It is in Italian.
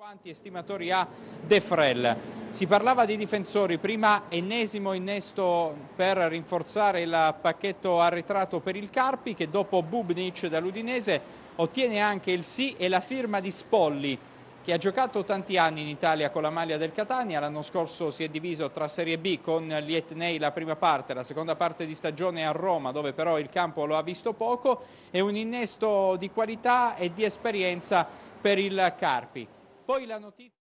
Quanti estimatori ha De Frel? Si parlava di difensori, prima ennesimo innesto per rinforzare il pacchetto arretrato per il Carpi che dopo Bubnic dall'Udinese ottiene anche il sì e la firma di Spolli che ha giocato tanti anni in Italia con la maglia del Catania, l'anno scorso si è diviso tra Serie B con Lietnei la prima parte, la seconda parte di stagione a Roma dove però il campo lo ha visto poco, è un innesto di qualità e di esperienza per il Carpi. doy la noticia.